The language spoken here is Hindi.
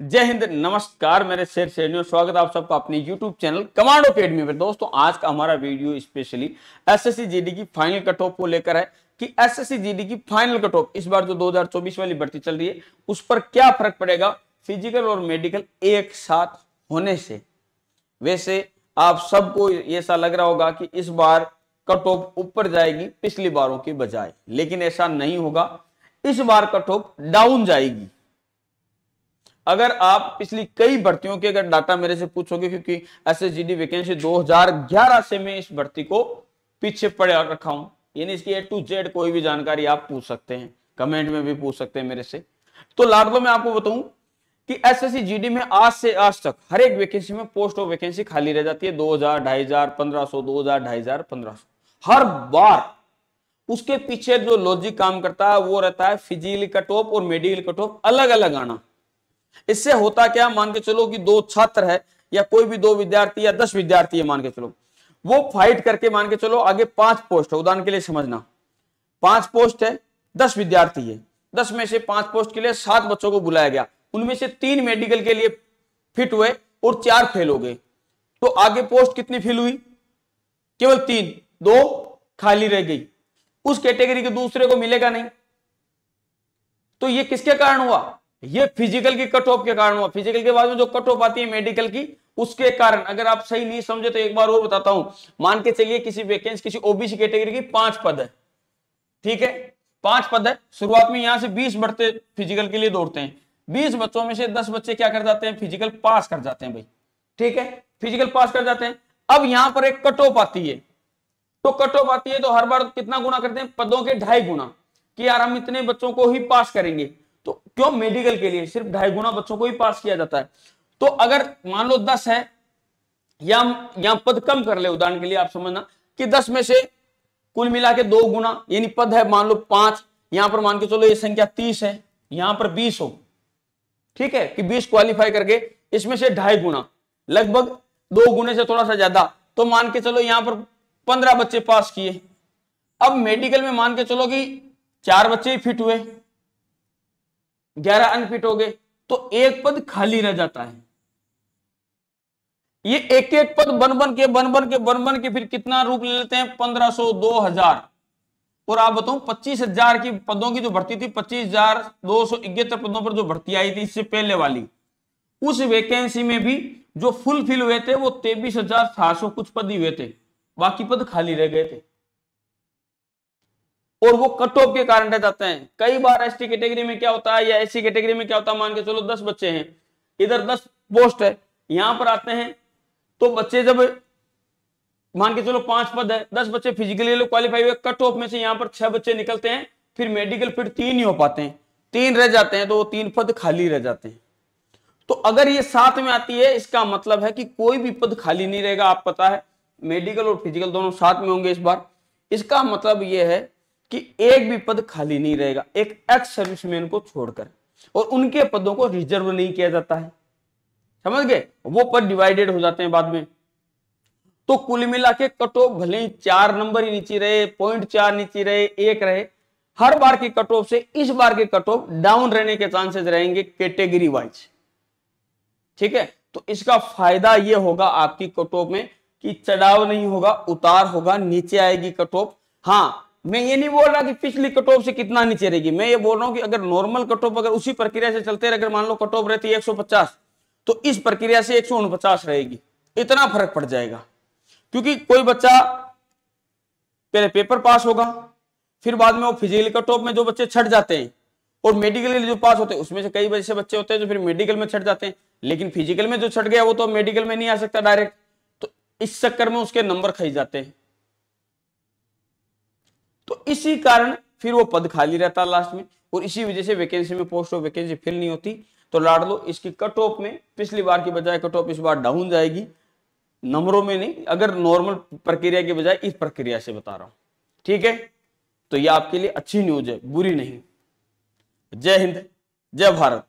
जय हिंद, नमस्कार, मेरे शेर शेरनियों स्वागत आप सबका अपने यूट्यूब चैनल कमांडो अकेडमी में। दोस्तों, आज का हमारा वीडियो स्पेशली एसएससी जीडी की फाइनल कट ऑफ़ को लेकर है कि एसएससी जीडी की फाइनल कट ऑफ़ इस बार जो 2024 वाली भर्ती चल रही है, उस पर क्या फ़र्क पड़ेगा? फ़िज़िकल और मेडिकल एक साथ होने से। वैसे आप सबको ऐसा लग रहा होगा कि इस बार कट ऑफ़ ऊपर जाएगी, पिछली बारों की बजाय। लेकिन ऐसा नहीं होगा। इस बार कट ऑफ़ डाउन जाएगी। अगर आप पिछली कई भर्तियों के अगर डाटा मेरे से पूछोगे, क्योंकि S S G D vacancy 2011 से मैं इस भर्ती को पीछे पड़े रखा हूँ। यानी इसकी ए टू जेड कोई भी जानकारी आप पूछ सकते हैं कमेंट में भी पूछ सकते हैं मेरे से। तो लाडलो मैं आपको बताऊँ कि एस एस जी डी में आज से आज तक हर एक वैकेंसी में पोस्ट ऑफ़ वैकेंसी खाली रह जाती है, दो हज़ार, ढाई हज़ार, पंद्रह सौ, दो हज़ार, ढाई हज़ार, पंद्रह सौ। हर बार उसके पीछे जो लॉजिक काम करता है, वो रहता है फ़िज़िकल कट ऑफ़ और मेडिकल कट ऑफ़ अलग अलग आना। इससे होता क्या? मान के चलो कि दो छात्र है, या कोई भी दो विद्यार्थी या दस विद्यार्थी है, मान के चलो। वो फाइट करके मान के चलो, आगे पाँच पोस्ट है, उदाहरण के लिए समझना। पाँच पोस्ट है, दस विद्यार्थी है। दस में से पाँच पोस्ट के लिए सात बच्चों को बुलाया गया। उनमें से तीन मेडिकल के लिए फिट हुए और चार फेल हो गए। तो आगे पोस्ट कितनी फिल हुई? केवल तीन। दो खाली रह गई। उस कैटेगरी के दूसरे को मिलेगा नहीं। तो ये किसके कारण हुआ? ये फ़िज़िकल की कट ऑफ़ के कारण हुआ। फ़िज़िकल के बाद में जो कट ऑफ़ आती है मेडिकल की, उसके कारण, अगर आप सही नहीं समझे तो एक बार और बताता हूँ। मान के चलिए किसी वैकेंसी किसी ओबीसी कैटेगरी की पाँच पद है। ठीक है? पाँच पद है। शुरुआत में यहाँ से बीस बढ़ते फ़िज़िकल के लिए दौड़ते हैं। बीस बच्चों में से दस बच्चे क्या कर जाते हैं? फ़िज़िकल पास कर जाते हैं भाई। ठीक है? फ़िज़िकल पास कर जाते हैं। अब यहाँ पर एक कट ऑफ़ आती है। तो कट ऑफ़ आती है तो हर बार कितना गुना करते हैं? पदों के ढाई गुना कि यार हम इतने बच्चों को ही पास करेंगे। क्यों? मेडिकल के लिए। सिर्फ़ ढाई गुना बच्चों को ही पास किया जाता है। तो अगर मान लो दस है, या यहाँ पद कम कर ले उदाहरण के लिए, आप समझना कि दस में से कुल मिला के दो गुना, यानी पद है मान लो पाँच, यहाँ पर मान के चलो ये संख्या तीस है, यहाँ पर बीस हो। ठीक है कि बीस क्वालिफाई करके इसमें से ढाई गुना, लगभग दो गुने से थोड़ा सा ज़्यादा तो मान के चलो यहाँ पर पंद्रह बच्चे पास किए। अब मेडिकल में मान के चलो कि चार बच्चे ही फिट हुए। ग्यारह अनफिट हो गए तो एक पद खाली रह जाता है। ये एक एक पद बन बन के बन बन के बन बन के फिर कितना रूप ले लेते हैं? पंद्रह सो दो हज़ार। और आप बताऊँ, पच्चीस हज़ार की पदों की जो भर्ती थी, पच्चीस हज़ार दो सौ इकहत्तर पदों पर जो भर्ती आई थी, इससे पहले वाली, उस वैकेंसी में भी जो फुलफिल हुए थे, वो तेबीस हज़ार सात सौ कुछ पद ही हुए थे। बाकी पद खाली रह गए थे। और वो कट ऑफ़ के कारण रह जाते हैं। कई बार एस कैटेगरी में क्या होता है या एस कैटेगरी में क्या होता है, मान के चलो दस बच्चे हैं, इधर दस पोस्ट है, यहाँ पर आते हैं तो बच्चे जब, मान के चलो पाँच पद है, दस बच्चे फिजिकली क्वालिफाई हुए कट ऑफ़ में से यहाँ पर छह बच्चे निकलते हैं, फिर मेडिकल फिर तीन ही हो पाते हैं। तीन रह जाते हैं तो वो तीन पद खाली रह जाते हैं। तो अगर ये साथ में आती है, इसका मतलब है कि कोई भी पद खाली नहीं रहेगा, आप पता है मेडिकल और फ़िज़िकल दोनों साथ में होंगे इस बार। इसका मतलब यह है कि एक भी पद खाली नहीं रहेगा। एक एक्स सर्विसमैन को छोड़कर। और उनके पदों को रिज़र्व नहीं किया जाता है। समझ गए? वो पद डिवाइडेड हो जाते हैं बाद में। तो कुल मिला के कट ऑफ़ भले ही चार नंबर ही नीचे रहे पॉइंट चार नीचे रहे, एक रहे, हर बार के कट ऑफ़ से इस बार के कट ऑफ़ डाउन रहने के चांसेस रहेंगे कैटेगरी वाइज ठीक है? तो इसका फ़ायदा यह होगा आपकी कट ऑफ़ में कि चढ़ाव नहीं होगा, उतार होगा, नीचे आएगी कट ऑफ़ हाँ मैं ये नहीं बोल रहा कि पिछली कट ऑफ़ से कितना नीचे रहेगी। मैं ये बोल रहा हूँ कि अगर नॉर्मल कट ऑफ़ अगर उसी प्रक्रिया से चलते रहे, अगर मान लो कट ऑफ़ रहती है 150 तो इस प्रक्रिया से एक रहेगी। इतना फ़र्क पड़ जाएगा। क्योंकि कोई बच्चा पहले पेपर पास होगा, फिर बाद में वो फ़िज़िकल कट ऑफ़ में जो बच्चे छट जाते हैं, और मेडिकल जो पास होते हैं, उसमें से कई ऐसे बच्चे होते हैं जो फिर मेडिकल में छट जाते हैं। लेकिन फ़िज़िकल में जो छट गया, वो तो मेडिकल में नहीं आ सकता डायरेक्ट तो इस चक्कर में उसके नंबर खाई जाते हैं। तो इसी कारण फिर वो पद खाली रहता लास्ट में, और इसी वजह से वैकेंसी में पोस्ट ऑफ़ वैकेंसी फिल नहीं होती। तो लाड लो, इसकी कट ऑफ़ में पिछली बार की बजाय कट ऑफ़ इस बार डाउन जाएगी। नंबरों में नहीं, अगर नॉर्मल प्रक्रिया के बजाय इस प्रक्रिया से बता रहा हूँ। ठीक है? तो ये आपके लिए अच्छी न्यूज़ है, बुरी नहीं। जय हिंद, जय भारत।